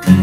heart.